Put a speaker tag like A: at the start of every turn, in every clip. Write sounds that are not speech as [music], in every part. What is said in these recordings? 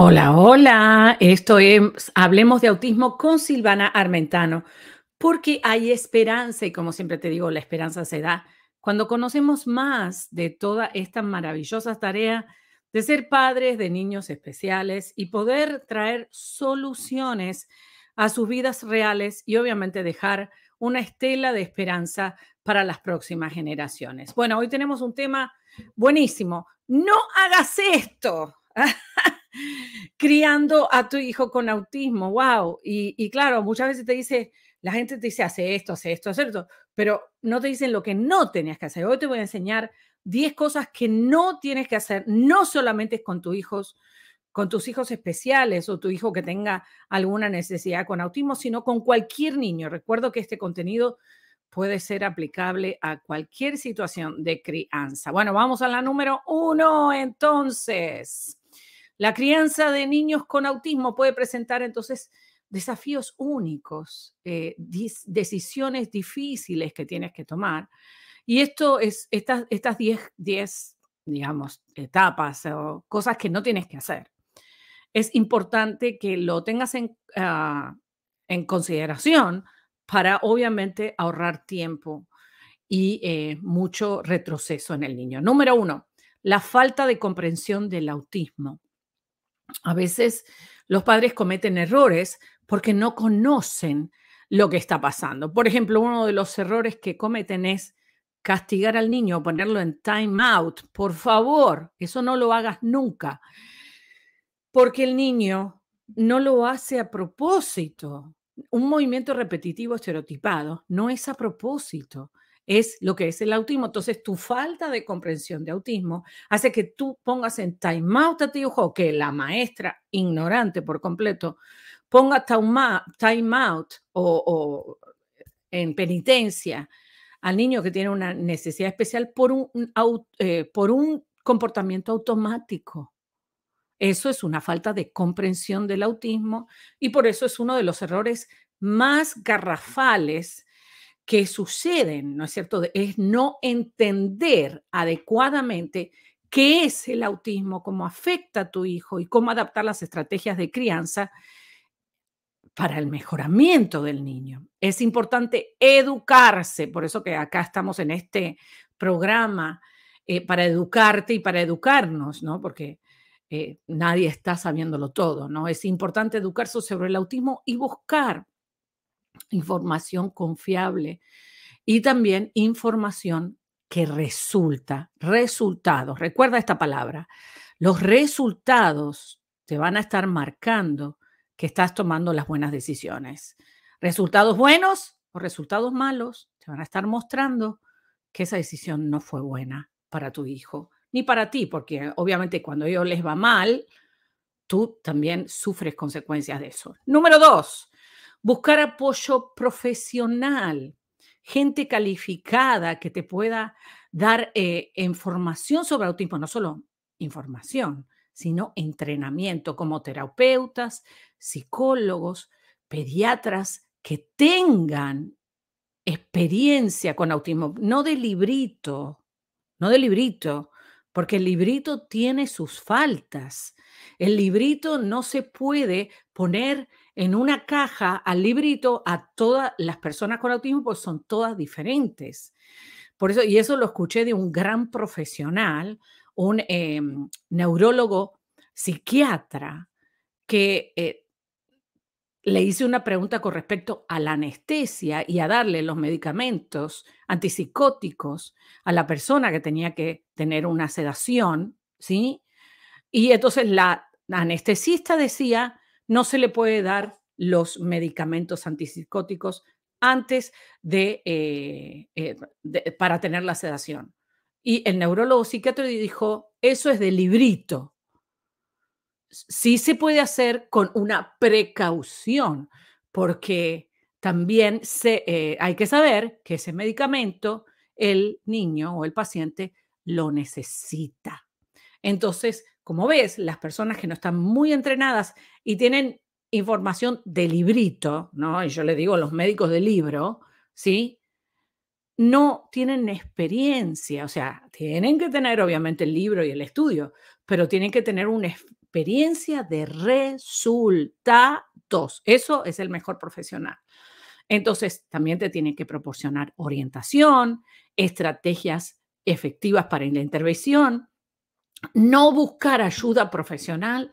A: Hola, hola. Esto es Hablemos de Autismo con Silvana Armentano, porque hay esperanza y como siempre te digo, la esperanza se da cuando conocemos más de toda esta maravillosa tarea de ser padres de niños especiales y poder traer soluciones a sus vidas reales y obviamente dejar una estela de esperanza para las próximas generaciones. Bueno, hoy tenemos un tema buenísimo. No hagas esto. [laughs] criando a tu hijo con autismo, wow. Y, claro, muchas veces te dice, la gente te dice, hace esto, hace esto, hace esto, pero no te dicen lo que no tenías que hacer. Hoy te voy a enseñar 10 cosas que no tienes que hacer, no solamente con tus hijos, con tus hijos especiales o tu hijo que tenga alguna necesidad con autismo, sino con cualquier niño. Recuerdo que este contenido puede ser aplicable a cualquier situación de crianza. Bueno, vamos a la número uno entonces. La crianza de niños con autismo puede presentar entonces desafíos únicos, eh, decisiones difíciles que tienes que tomar. Y esto es estas 10, digamos, etapas o cosas que no tienes que hacer. Es importante que lo tengas en, ah, en consideración para obviamente ahorrar tiempo y eh, mucho retroceso en el niño. Número uno, la falta de comprensión del autismo a veces los padres cometen errores porque no conocen lo que está pasando. Por ejemplo, uno de los errores que cometen es castigar al niño, ponerlo en time out. Por favor, eso no lo hagas nunca, porque el niño no lo hace a propósito. Un movimiento repetitivo estereotipado no es a propósito es lo que es el autismo. Entonces, tu falta de comprensión de autismo hace que tú pongas en time out a tu hijo, que la maestra, ignorante por completo, ponga time out o, en penitencia al niño que tiene una necesidad especial por un, eh, por un comportamiento automático. Eso es una falta de comprensión del autismo y por eso es uno de los errores más garrafales que suceden, ¿no es cierto? Es no entender adecuadamente qué es el autismo, cómo afecta a tu hijo y cómo adaptar las estrategias de crianza para el mejoramiento del niño. Es importante educarse, por eso que acá estamos en este programa eh, para educarte y para educarnos, ¿no? Porque eh, nadie está sabiéndolo todo, ¿no? Es importante educarse sobre el autismo y buscar información confiable y también información que resulta, resultados. Recuerda esta palabra. Los resultados te van a estar marcando que estás tomando las buenas decisiones. Resultados buenos o resultados malos te van a estar mostrando que esa decisión no fue buena para tu hijo, ni para ti, porque obviamente cuando a ellos les va mal, tú también sufres consecuencias de eso. Número dos, buscar apoyo profesional, gente calificada que te pueda dar eh, información sobre autismo, no solo información, sino entrenamiento como terapeutas, psicólogos, pediatras que tengan experiencia con autismo, no de librito, no de librito, porque el librito tiene sus faltas. El librito no se puede poner en una caja al librito a todas las personas con autismo, pues son todas diferentes. Por eso, y eso lo escuché de un gran profesional, un em, neurólogo psiquiatra, que eh, le hice una pregunta con respecto a la anestesia y a darle los medicamentos antipsicóticos a la persona que tenía que tener una sedación, ¿sí? Y entonces la anestesista decía, no se le puede dar los medicamentos antipsicóticos antes de, eh, eh, para tener la sedación. Y el neurólogo psiquiatra dijo, eso es de librito. Sí se puede hacer con una precaución, porque también se, eh, hay que saber que ese medicamento el niño o el paciente lo necesita. Entonces, como ves, las personas que no están muy entrenadas y tienen información de librito, ¿no? Y yo le digo los médicos de libro, ¿sí? No tienen experiencia, o sea, tienen que tener obviamente el libro y el estudio, pero tienen que tener una experiencia de resultados. Eso es el mejor profesional. Entonces, también te tiene que proporcionar orientación, estrategias efectivas para la intervención. No buscar ayuda profesional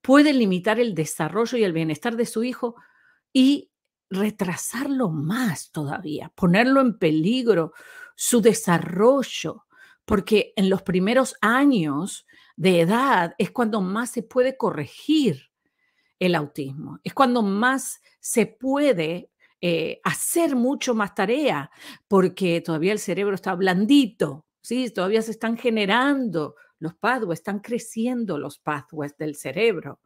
A: puede limitar el desarrollo y el bienestar de su hijo y retrasarlo más todavía, ponerlo en peligro, su desarrollo, porque en los primeros años de edad es cuando más se puede corregir el autismo, es cuando más se puede eh, hacer mucho más tarea, porque todavía el cerebro está blandito, ¿sí? todavía se están generando los pathways, están creciendo los pathways del cerebro.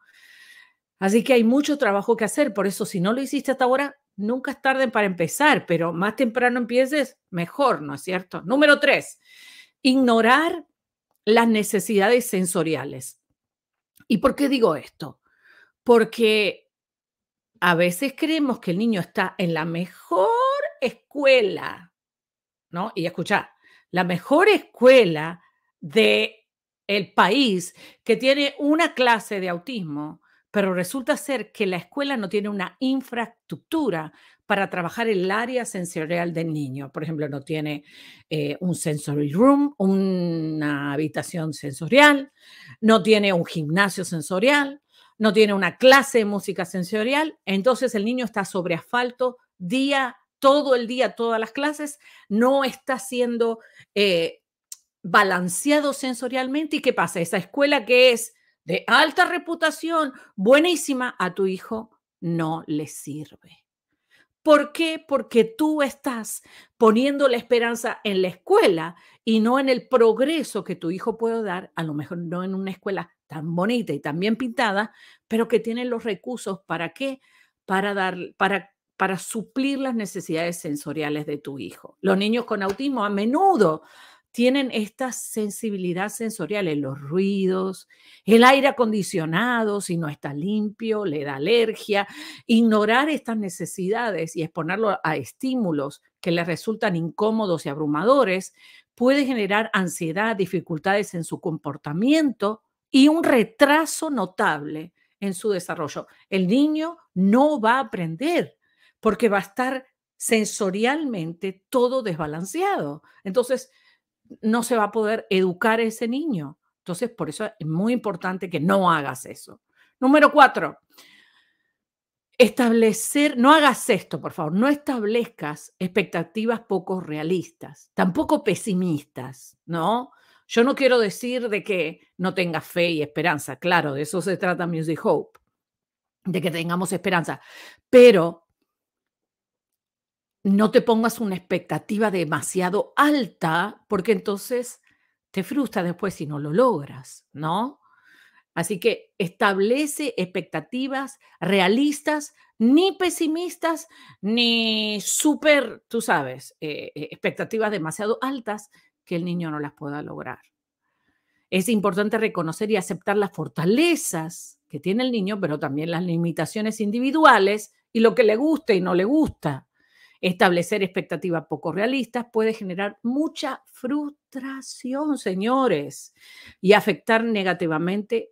A: Así que hay mucho trabajo que hacer, por eso si no lo hiciste hasta ahora, nunca es tarde para empezar, pero más temprano empieces, mejor, ¿no es cierto? Número tres, ignorar las necesidades sensoriales. ¿Y por qué digo esto? Porque a veces creemos que el niño está en la mejor escuela, ¿no? Y escucha, la mejor escuela de el país que tiene una clase de autismo pero resulta ser que la escuela no tiene una infraestructura para trabajar el área sensorial del niño. Por ejemplo, no tiene eh, un sensory room, una habitación sensorial, no tiene un gimnasio sensorial, no tiene una clase de música sensorial. Entonces el niño está sobre asfalto día, todo el día, todas las clases, no está siendo eh, balanceado sensorialmente. ¿Y qué pasa? Esa escuela que es de alta reputación, buenísima, a tu hijo no le sirve. ¿Por qué? Porque tú estás poniendo la esperanza en la escuela y no en el progreso que tu hijo puede dar, a lo mejor no en una escuela tan bonita y tan bien pintada, pero que tiene los recursos para qué? Para dar para para suplir las necesidades sensoriales de tu hijo. Los niños con autismo a menudo tienen esta sensibilidad sensorial en los ruidos, el aire acondicionado, si no está limpio, le da alergia. Ignorar estas necesidades y exponerlo a estímulos que le resultan incómodos y abrumadores puede generar ansiedad, dificultades en su comportamiento y un retraso notable en su desarrollo. El niño no va a aprender porque va a estar sensorialmente todo desbalanceado. Entonces, no se va a poder educar a ese niño. Entonces, por eso es muy importante que no hagas eso. Número cuatro, establecer, no hagas esto, por favor, no establezcas expectativas poco realistas, tampoco pesimistas, ¿no? Yo no quiero decir de que no tengas fe y esperanza, claro, de eso se trata Music Hope, de que tengamos esperanza, pero no te pongas una expectativa demasiado alta, porque entonces te frustra después si no lo logras, ¿no? Así que establece expectativas realistas, ni pesimistas, ni súper, tú sabes, eh, eh, expectativas demasiado altas que el niño no las pueda lograr. Es importante reconocer y aceptar las fortalezas que tiene el niño, pero también las limitaciones individuales y lo que le gusta y no le gusta. Establecer expectativas poco realistas puede generar mucha frustración, señores, y afectar negativamente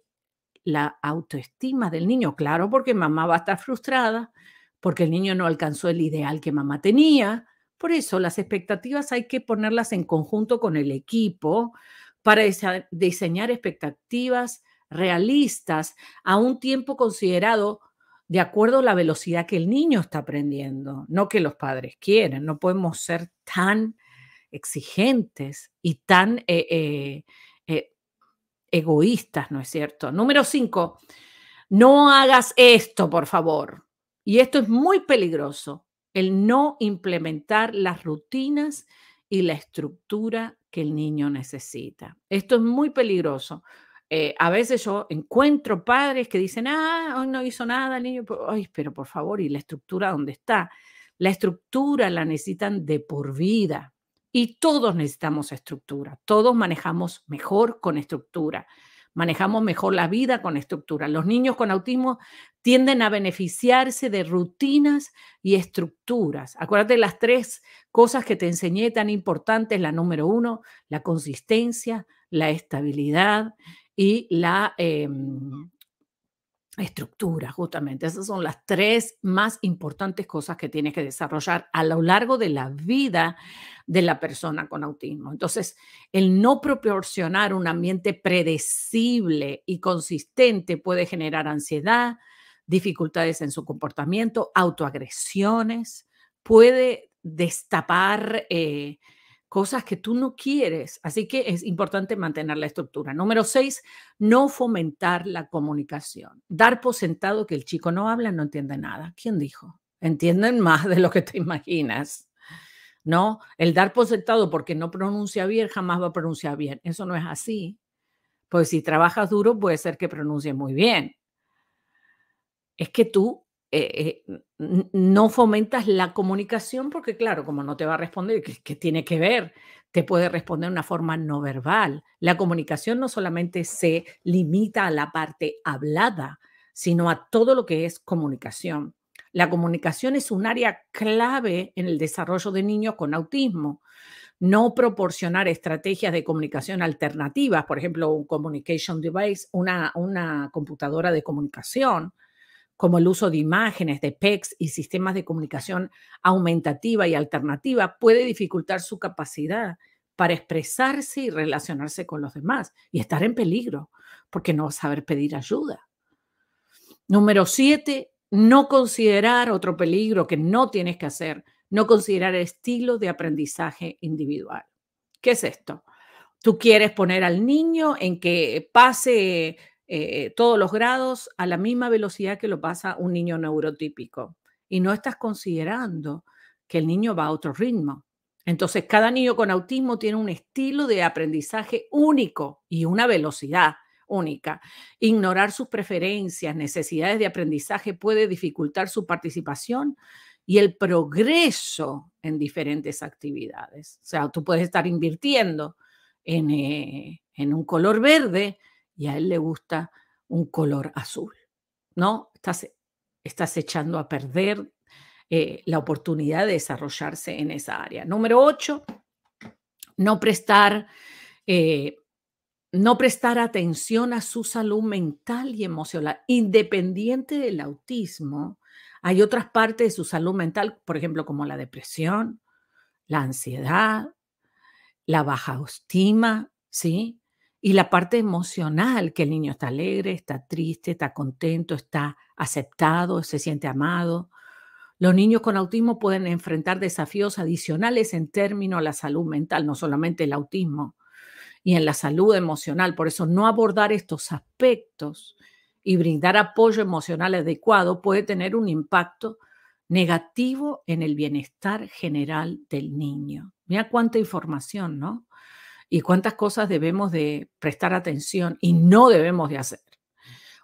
A: la autoestima del niño. Claro, porque mamá va a estar frustrada, porque el niño no alcanzó el ideal que mamá tenía. Por eso las expectativas hay que ponerlas en conjunto con el equipo para diseñar expectativas realistas a un tiempo considerado de acuerdo a la velocidad que el niño está aprendiendo, no que los padres quieren. No podemos ser tan exigentes y tan eh, eh, eh, egoístas, ¿no es cierto? Número cinco, no hagas esto, por favor. Y esto es muy peligroso, el no implementar las rutinas y la estructura que el niño necesita. Esto es muy peligroso eh, a veces yo encuentro padres que dicen, ah, hoy no hizo nada el niño, ay, pero por favor, ¿y la estructura dónde está? La estructura la necesitan de por vida y todos necesitamos estructura, todos manejamos mejor con estructura, manejamos mejor la vida con estructura. Los niños con autismo tienden a beneficiarse de rutinas y estructuras. Acuérdate las tres cosas que te enseñé tan importantes, la número uno, la consistencia, la estabilidad y la, em, Estructura, justamente. Esas son las tres más importantes cosas que tienes que desarrollar a lo largo de la vida de la persona con autismo. Entonces, el no proporcionar un ambiente predecible y consistente puede generar ansiedad, dificultades en su comportamiento, autoagresiones, puede destapar eh, cosas que tú no quieres. Así que es importante mantener la estructura. Número seis, no fomentar la comunicación. Dar por sentado que el chico no habla, no entiende nada. ¿Quién dijo? Entienden más de lo que te imaginas. No, el dar por sentado porque no pronuncia bien, jamás va a pronunciar bien. Eso no es así. Pues si trabajas duro, puede ser que pronuncie muy bien. Es que tú eh, eh, no fomentas la comunicación porque, claro, como no te va a responder, ¿qué, tiene que ver? Te puede responder de una forma no verbal. La comunicación no solamente se limita a la parte hablada, sino a todo lo que es comunicación. La comunicación es un área clave en el desarrollo de niños con autismo. No proporcionar estrategias de comunicación alternativas, por ejemplo, un communication device, una, una computadora de comunicación, como el uso de imágenes, de PECs y sistemas de comunicación aumentativa y alternativa, puede dificultar su capacidad para expresarse y relacionarse con los demás y estar en peligro porque no va a saber pedir ayuda. Número siete, no considerar otro peligro que no tienes que hacer, no considerar el estilo de aprendizaje individual. ¿Qué es esto? Tú quieres poner al niño en que pase eh, todos los grados a la misma velocidad que lo pasa un niño neurotípico. Y no estás considerando que el niño va a otro ritmo. Entonces, cada niño con autismo tiene un estilo de aprendizaje único y una velocidad única. Ignorar sus preferencias, necesidades de aprendizaje puede dificultar su participación y el progreso en diferentes actividades. O sea, tú puedes estar invirtiendo en, eh, en un color verde, y a él le gusta un color azul, ¿no? Estás, estás echando a perder eh, la oportunidad de desarrollarse en esa área. Número ocho, no prestar, eh, no prestar atención a su salud mental y emocional. Independiente del autismo, hay otras partes de su salud mental, por ejemplo, como la depresión, la ansiedad, la baja autoestima, ¿sí? Y la parte emocional, que el niño está alegre, está triste, está contento, está aceptado, se siente amado. Los niños con autismo pueden enfrentar desafíos adicionales en términos a la salud mental, no solamente el autismo, y en la salud emocional. Por eso no abordar estos aspectos y brindar apoyo emocional adecuado puede tener un impacto negativo en el bienestar general del niño. Mira cuánta información, ¿no? Y cuántas cosas debemos de prestar atención y no debemos de hacer.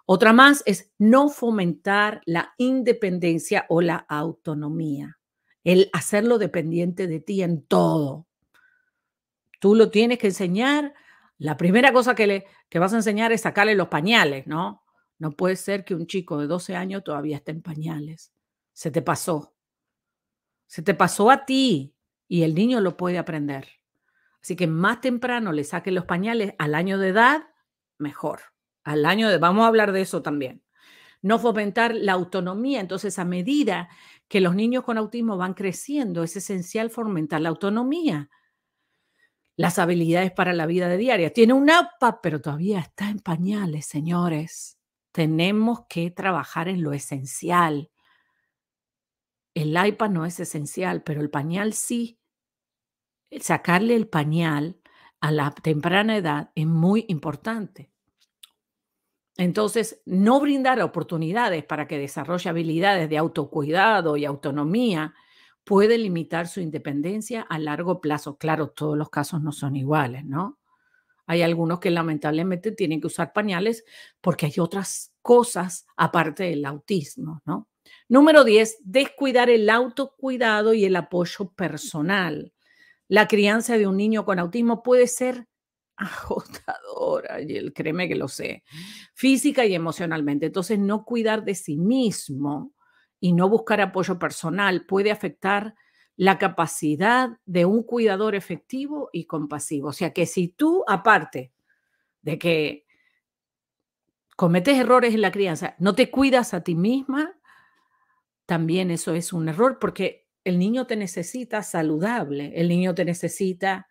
A: Otra más es no fomentar la independencia o la autonomía, el hacerlo dependiente de ti en todo. Tú lo tienes que enseñar. La primera cosa que, le, que vas a enseñar es sacarle los pañales, ¿no? No puede ser que un chico de 12 años todavía esté en pañales. Se te pasó. Se te pasó a ti y el niño lo puede aprender. Así que más temprano le saquen los pañales al año de edad, mejor. Al año de, vamos a hablar de eso también. No fomentar la autonomía. Entonces, a medida que los niños con autismo van creciendo, es esencial fomentar la autonomía. Las habilidades para la vida diaria. Tiene un APA, pero todavía está en pañales, señores. Tenemos que trabajar en lo esencial. El iPad no es esencial, pero el pañal sí sacarle el pañal a la temprana edad es muy importante. Entonces, no brindar oportunidades para que desarrolle habilidades de autocuidado y autonomía puede limitar su independencia a largo plazo. Claro, todos los casos no son iguales, ¿no? Hay algunos que lamentablemente tienen que usar pañales porque hay otras cosas aparte del autismo, ¿no? Número 10, descuidar el autocuidado y el apoyo personal la crianza de un niño con autismo puede ser agotadora, y créeme que lo sé, física y emocionalmente. Entonces, no cuidar de sí mismo y no buscar apoyo personal puede afectar la capacidad de un cuidador efectivo y compasivo. O sea que si tú, aparte de que cometes errores en la crianza, no te cuidas a ti misma, también eso es un error porque el niño te necesita saludable, el niño te necesita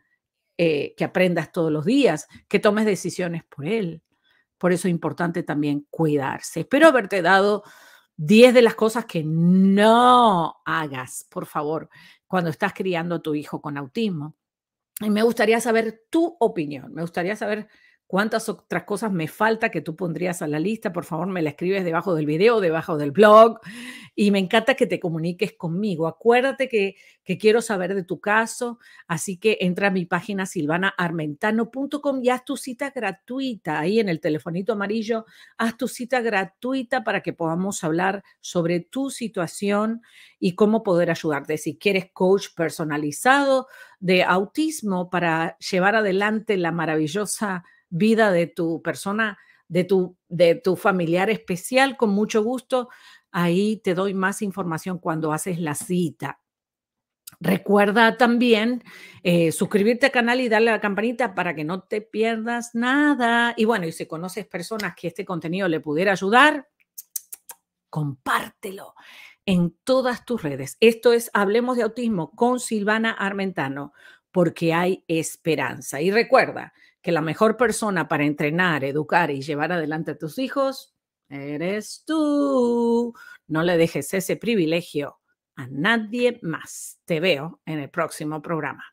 A: eh, que aprendas todos los días, que tomes decisiones por él. Por eso es importante también cuidarse. Espero haberte dado 10 de las cosas que no hagas, por favor, cuando estás criando a tu hijo con autismo. Y me gustaría saber tu opinión, me gustaría saber cuántas otras cosas me falta que tú pondrías a la lista. Por favor, me la escribes debajo del video, debajo del blog. Y me encanta que te comuniques conmigo. Acuérdate que, que quiero saber de tu caso. Así que entra a mi página silvanaarmentano.com y haz tu cita gratuita. Ahí en el telefonito amarillo, haz tu cita gratuita para que podamos hablar sobre tu situación y cómo poder ayudarte. Si quieres coach personalizado de autismo para llevar adelante la maravillosa vida de tu persona, de tu, de tu familiar especial, con mucho gusto. Ahí te doy más información cuando haces la cita. Recuerda también eh, suscribirte al canal y darle a la campanita para que no te pierdas nada. Y bueno, y si conoces personas que este contenido le pudiera ayudar, compártelo en todas tus redes. Esto es Hablemos de Autismo con Silvana Armentano, porque hay esperanza. Y recuerda, que la mejor persona para entrenar, educar y llevar adelante a tus hijos eres tú. No le dejes ese privilegio a nadie más. Te veo en el próximo programa.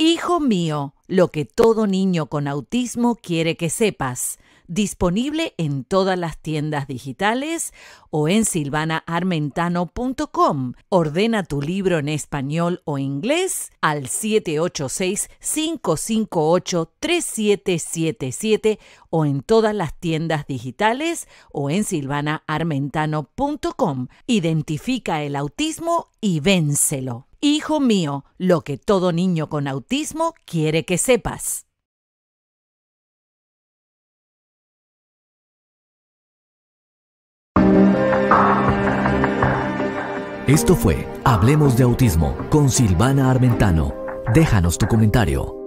B: Hijo mío, lo que todo niño con autismo quiere que sepas disponible en todas las tiendas digitales o en silvanaarmentano.com. Ordena tu libro en español o inglés al 786-558-3777 o en todas las tiendas digitales o en silvanaarmentano.com. Identifica el autismo y vénselo. Hijo mío, lo que todo niño con autismo quiere que sepas.
C: Esto fue Hablemos de Autismo con Silvana Armentano. Déjanos tu comentario